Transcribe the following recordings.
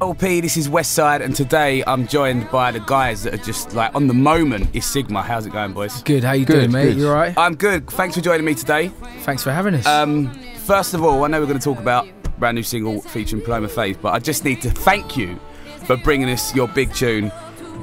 LP, this is Westside, and today I'm joined by the guys that are just like on the moment is Sigma. How's it going, boys? Good. How you Good, doing, mate? good. You alright? I'm good. Thanks for joining me today. Thanks for having us. Um, first of all, I know we're going to talk about brand new single featuring Paloma Faith, but I just need to thank you for bringing us your big tune,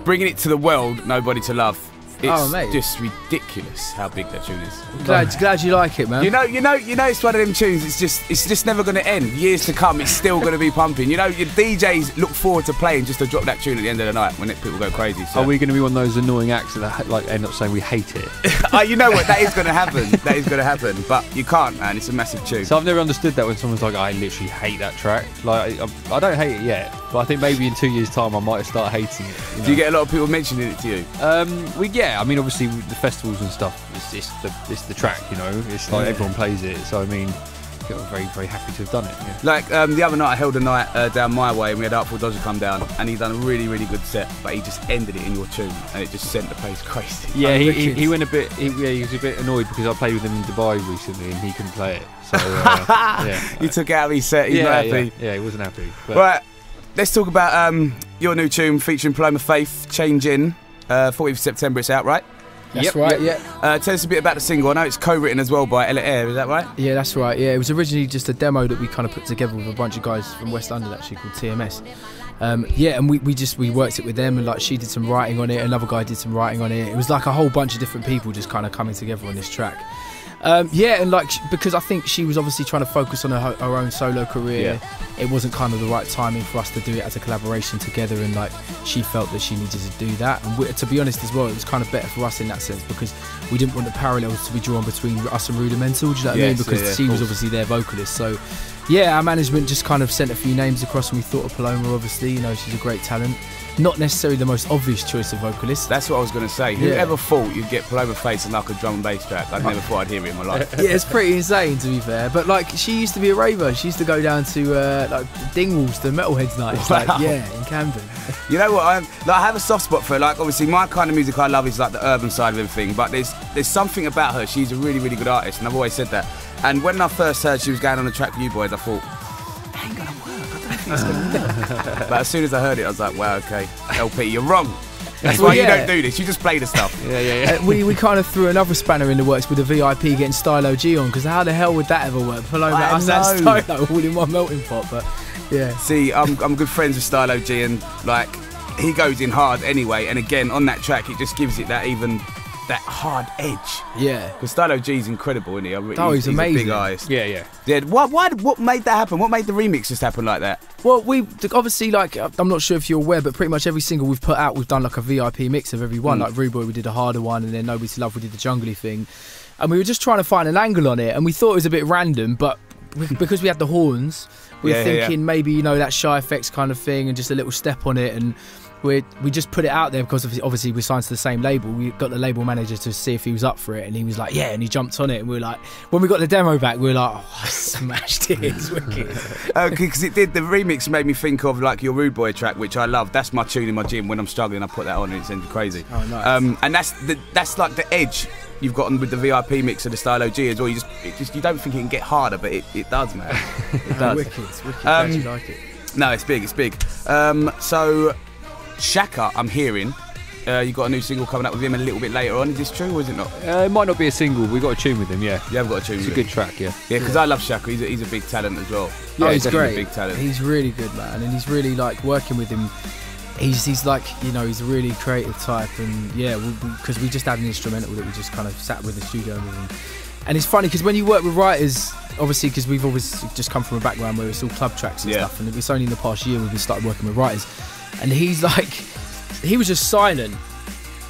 bringing it to the world. Nobody to love. It's Oh, mate. just ridiculous how big that tune is. glad, glad you like it, man. You know, you know, you know, it's one of them tunes. It's just, it's just never going to end. Years to come, it's still going to be pumping. You know, your DJs look forward to playing just to drop that tune at the end of the night when it, people go crazy. So. Are we going to be one of those annoying acts that like end up saying we hate it? Uh, you know what? That is going to happen. that is going to happen. But you can't, man. It's a massive tune. So I've never understood that when someone's like, I literally hate that track. Like I, I don't hate it yet, but I think maybe in two years' time I might start hating it. Do you get a lot of people mentioning it to you? Um, we yeah, I mean obviously the festivals and stuff, it's, it's the it's the track, you know. It's like Yeah. everyone plays it, so I mean, I'm very very happy to have done it. Yeah. Like um, the other night, I held a night uh, down my way, and we had Artful Dodger come down, and he done a really, really good set, but he just ended it in your tune, and it just sent the place crazy. Yeah, he, he, he went a bit. He, yeah, he was a bit annoyed because I played with him in Dubai recently and he couldn't play it. So uh, yeah, He took out of his set. He's yeah, not yeah, yeah, he wasn't happy. But Right, let's talk about um, your new tune featuring Paloma Faith, Changing. Uh, 40th of September, it's out, right? that's Yep, right. yep. Yeah. Uh, tell us a bit about the single. I know it's co-written as well by Ella Eyre, is that right? Yeah, that's right. Yeah, it was originally just a demo that we kind of put together with a bunch of guys from West London, actually called TMS. Um, yeah, and we, we just we worked it with them, and like she did some writing on it, another guy did some writing on it. It was like a whole bunch of different people just kind of coming together on this track. Um, yeah, and like because I think she was obviously trying to focus on her, her own solo career. It wasn't kind of the right timing for us to do it as a collaboration together, and like she felt that she needed to do that. And we, to be honest, as well, it was kind of better for us in that sense because we didn't want the parallels to be drawn between us and Rudimental. Do you know what I mean? Because yeah, yeah, she was obviously their vocalist, so. Yeah, our management just kind of sent a few names across, and we thought of Paloma. Obviously, you know, she's a great talent. Not necessarily the most obvious choice of vocalist. That's what I was going to say. Yeah. Whoever thought you'd get Paloma Faith and like a drum and bass track? I never thought I'd hear it in my life. yeah, it's pretty insane to be fair. But like, she used to be a raver. She used to go down to uh, like Dingwalls, the Metalheadz nights. Wow. Like, yeah, in Camden. You know what? I, like, I have a soft spot for her. Like, obviously, my kind of music I love is like the urban side of everything. But there's there's something about her. She's a really, really good artist, and I've always said that. And when I first heard she was going on the track with you boys, I thought, "That ain't gonna work. I don't think it's gonna work." but as soon as I heard it, I was like, "Wow, okay, LP, you're wrong. That's Well, why you don't do this. You just play the stuff." yeah, yeah, yeah. Uh, we, we kind of threw another spanner in the works with the VIP getting Stylo G on because how the hell would that ever work? Paloma, I us and know. Stylo all in one melting pot. But yeah, See, I'm, I'm good friends with Stylo G, and like he goes in hard anyway. And again, on that track, it just gives it that even that hard edge. yeah. Because Stylo G's incredible, isn't he? I re- Oh, he's a amazing. big artist. yeah, yeah. Yeah, what, why, what made that happen? What made the remix just happen like that? Well, we obviously like I'm not sure if you're aware, but pretty much every single we've put out, we've done like a VIP mix of every one. Mm. Like Rude Boy, we did a harder one, and then Nobody's to Love, we did the jungly thing, and we were just trying to find an angle on it, and we thought it was a bit random, but we, because we had the horns, we were Yeah, yeah, yeah. thinking maybe you know that Shy FX kind of thing, and just a little step on it, and. We, we just put it out there because obviously- we signed to the same label. We got the label manager to see if he was up for it, and he was like, "Yeah," and he jumped on it. And we were like, when we got the demo back, we were like, "Oh, I smashed it! It's wicked." Because it did. The remix made me think of like your Rude Boy track, which I love. That's my tune in my gym when I'm struggling. I put that on and it sends me crazy. Oh, nice. Um, and that's the, that's like the edge you've gotten with the VIP mix of the Stylo G as well. You just, it just you don't think it can get harder, but it, it does, man. It does. wicked, it's wicked. Um, like it. No, it's big. It's big. Um, so Shaka, I'm hearing. Uh, you got a new single coming up with him a little bit later on. Is this true or is it not? Uh, it might not be a single. We got a tune with him. Yeah, You have got a tune. it's a with good him. track. Yeah. Yeah, because I love Shaka. He's a, he's a big talent as well. Yeah, Oh, he's definitely great. a big talent. He's really good, man, and he's really like working with him. He's he's like you know he's a really creative type, and yeah, because we, just had an instrumental that we just kind of sat with the studio with him. And it's funny because when you work with writers, obviously because we've always just come from a background where it's all club tracks and Yeah. stuff, and it's only in the past year we've been started working with writers. And he's like, he was just silent.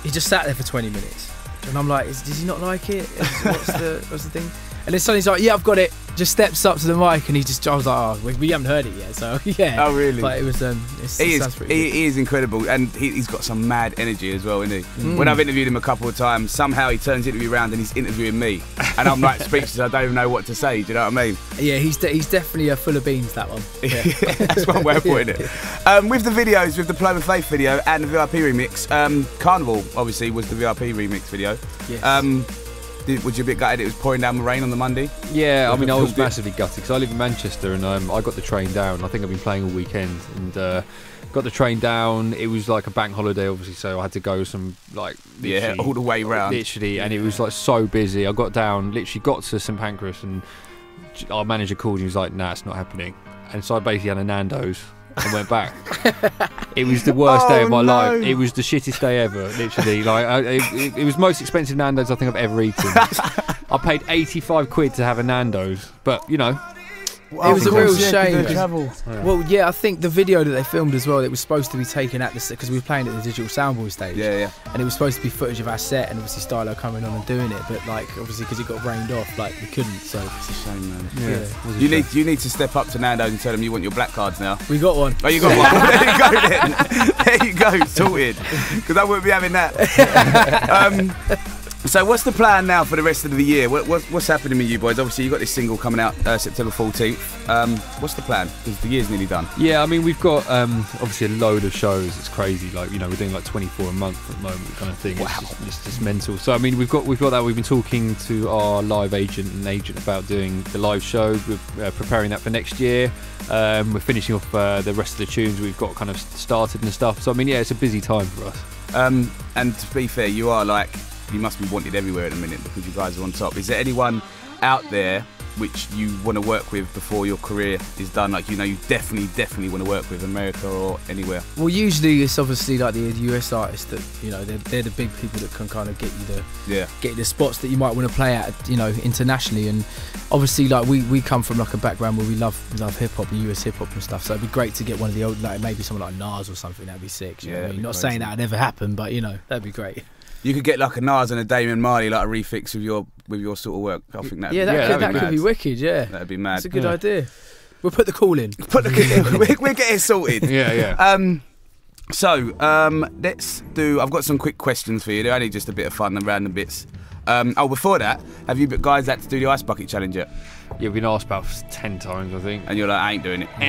He just sat there for 20 minutes, and I'm like, is, does he not like it? What's the what's the thing? And then suddenly he's like, yeah, I've got it. Just steps up to the mic and he just, I was like, oh, we, haven't heard it yet, so yeah. Oh, really? But it was, um, it's, He it is, he, is incredible, and he, he's got some mad energy as well, isn't he? Mm. When I've interviewed him a couple of times, somehow he turns the interview around and he's interviewing me, and I'm like speechless. I don't even know what to say. Do you know what I mean? Yeah, he's de- he's definitely a full of beans. That one. Yeah. That's one way of putting it. Um, with the videos, with the Paloma Faith video and the VIP remix, um, Carnival obviously was the VIP remix video. Yes. Um, Did, was you a bit gutted it was pouring down the rain on the Monday? Yeah, I mean, I was massively gutted because I live in Manchester and um, I got the train down. I think I've been playing all weekend and uh, got the train down. It was like a bank holiday, obviously, so I had to go some like Yeah, all the way round. literally, and it was like so busy. I got down, literally got to St Pancras, and our manager called and he was like, "Nah, it's not happening." And so I basically had a Nando's and went back. it was the worst day Oh, of my no. life. It was the shittest day ever, literally. Like I, it, it, it was most expensive Nando's I think I've ever eaten. I paid 85 quid to have a Nando's, but you know, It was a real Yeah, shame. travel. Well, yeah, I think the video that they filmed as well. It was supposed to be taken at the because we were playing at the Digital Soundboy stage. Yeah, yeah. and it was supposed to be footage of our set and obviously Stylo coming on and doing it but like obviously because it got rained off like we couldn't so It's a shame, man. yeah, a You need you need to step up to Nando's and tell them you want your black cards now. we got one Oh, you got one. there you go then. There you go, sorted. Because I wouldn't be having that. um, so, what's the plan now for the rest of the year? What, what, what's happening with you boys? Obviously, you've got this single coming out uh, September 14th. Um, what's the plan? Because the year's nearly done. Yeah, I mean we've got um, obviously a load of shows. It's crazy. Like you know we're doing like 24 a month at the moment, kind of thing. It's, just, it's just mental. So I mean we've got we've got that. We've been talking to our live agent and agent about doing the live show. We're uh, preparing that for next year. Um, we're finishing off uh, the rest of the tunes we've got kind of started and stuff. So I mean yeah, it's a busy time for us. Um, and to be fair, you are like, you must be wanted everywhere at the minute because you guys are on top. Is there anyone out there which you want to work with before your career is done? Like, you know, you definitely, definitely want to work with America or anywhere? well usually it's obviously like the US artists that you know they're, they're the big people that can kind of get you the Yeah. get you the spots that you might want to play at you know internationally and obviously like we, we come from like a background where we love we love hip hop US hip hop and stuff so it'd be great to get one of the old like maybe someone like Nas or something that'd be sick you Yeah, know I mean? be not saying that would ever happen but you know that'd be great You could get like a Nas and a Damian Marley, like a refix with your with your sort of work. I think that. yeah that yeah, could, that'd that be could be wicked yeah That'd be mad. that's a good Yeah. idea we'll put the call in Put the, we're, we're getting sorted. Yeah, yeah. Um, so um, let's do. I've got some quick questions for you. They're only just a bit of fun and random bits. Um, oh, before that, have you guys had to do the ice bucket challenge yet? Yeah, we've been asked about 10 times I think. And you're like, I ain't doing it. I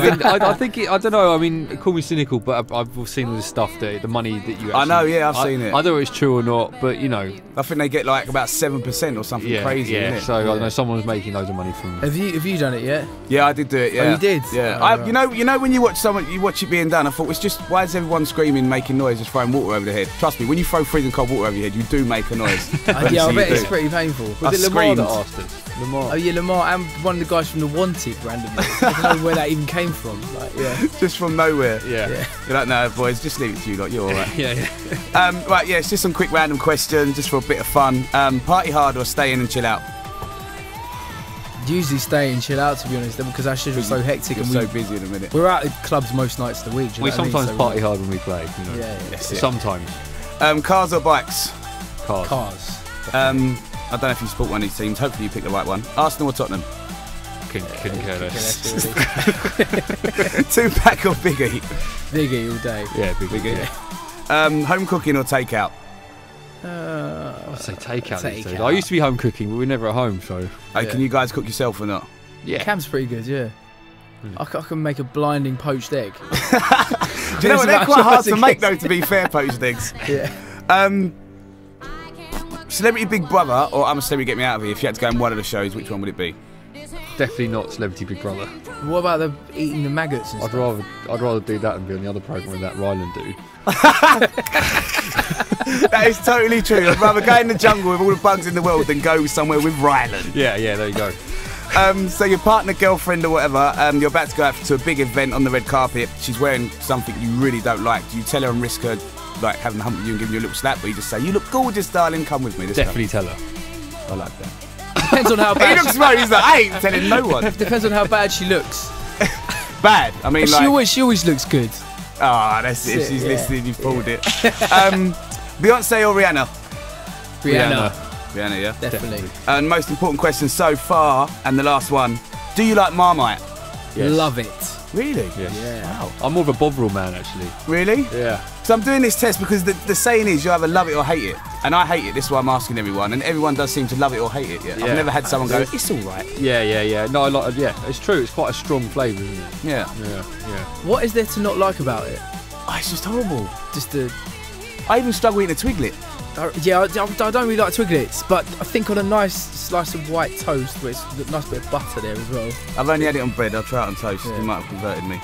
mean, I, I think it, I don't know. I mean, call me cynical, but I've, I've seen all this stuff that the money that you. Actually, I know, yeah, I've I- seen it. I don't know if it's true or not, but you know, I think they get like about seven percent or something yeah, crazy. yeah. innit? So I don't know someone's making loads of money from. have you have you done it yet Yeah, I did do it. Oh, yeah, you did? Yeah, Oh, I, right. you know, you know when you watch someone, you watch it being done. I thought it's just why is everyone screaming, making noise, just throwing water over their head? Trust me, when you throw freezing cold water over your head, you do make a noise. Yeah I bet it's pretty painful I Was it Lemar that asked us? Lemar. Oh yeah, Lemar and one of the guys from the Wanted randomly. I don't know where that even came from. Like, yeah. just from nowhere. yeah. Yeah. You're like, no, boys, just leave it to you. Like, you're all right. Yeah, yeah. Um, right, yeah, it's just some quick random questions, just for a bit of fun. Um, party hard or stay in and chill out? Usually stay and chill out to be honest, because our schedule's so hectic You're so busy in a minute. we're out at clubs most nights of the week. We know what I mean? sometimes So party hard when we play. You know. Yeah, yeah. That's. Sometimes Um, cars or bikes? cars. Cars. Um, I don't know if you support one of these teams. Hopefully, you pick the right one. Arsenal or Tottenham? Couldn't, couldn't care Yeah, less. that's really- Two pack or biggie? Biggie all day. Yeah, big, Big yeah. Um, home cooking or takeout? Uh, I say takeout these days. I used to be home cooking, but we're never at home, so Hey, Yeah. can you guys cook yourself or not? yeah. Cam's pretty good, yeah. I can make a blinding poached egg. Do you know what? They're quite hard to make, though. To be fair, poached eggs. Yeah. Um, Celebrity Big Brother or I'm a Celebrity Get Me Out of Here. If you had to go in one of the shows, which one would it be? Definitely not Celebrity Big Brother. What about the eating the maggots and I'd stuff? rather I'd rather do that than be on the other program with that Rylan dude. That is totally true. I'd rather go in the jungle with all the bugs in the world than go somewhere with Rylan. Yeah, yeah. There you go. Um, so your partner, girlfriend, or whatever, um, you're about to go out to a big event on the red carpet. She's wearing something you really don't like. Do you tell her and risk her like having a hump with you and giving you a little slap, but you just say, "You look gorgeous, darling. Come with me." This Definitely tell her. I like that. Depends on how He bad. looks She, smart. He's like, I ain't telling no one. depends on how bad she looks. Bad. I mean, like, she always she always looks good. ah, that's it. That's it, She's yeah. listening. You've pulled it. Um, Beyonce or Rihanna? Rihanna, Rihanna, yeah. definitely. And most important question so far, and the last one: Do you like Marmite? Yes. Love it. Really? Yes. Yeah. I'm more of a Bovril man actually. Really? Yeah. So I'm doing this test because the, the saying is you either love it or hate it. And I hate it, this is why I'm asking everyone. And everyone does seem to love it or hate it. Yeah. I've never had someone go, it's all right. Yeah, yeah, yeah. No, I like. Yeah, it's true. It's quite a strong flavour, isn't it? Yeah. Yeah, yeah. What is there to not like about it? Oh, it's just horrible. Just the I even struggle eating a twiglet. Yeah, I, I don't really like Twiglets, but I think on a nice slice of white toast with a nice bit of butter there as well. I've only had it on bread. I'll try it on toast. Yeah. You might have converted me.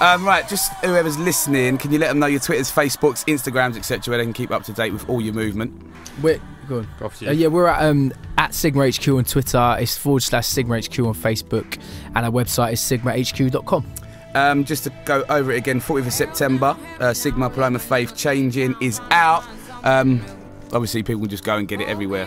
Um, right, just whoever's listening, can you let them know your Twitters, Facebooks, Instagrams, etc., where they can keep up to date with all your movement? We're, go on. Obviously, Uh, yeah, we're at um, at Sigma HQ on Twitter. It's forward slash Sigma HQ on Facebook, and our website is sigmahq.com. Um, just to go over it again, 40th of September, uh, Sigma Paloma Faith Changing is out. Um, obviously, people can just go and get it everywhere.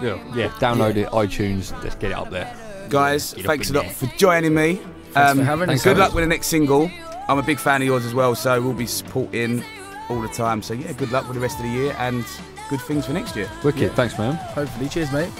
yeah, yeah. Download it, iTunes. Let's get it up there. Guys, Get up thanks a in lot there. for joining me. Thanks Um, for having thanks us. Good having luck with the next single. I'm a big fan of yours as well, so we'll be supporting all the time. So, yeah, good luck with the rest of the year and good things for next year. Wicked. Yeah. Thanks, man. Hopefully, cheers, mate.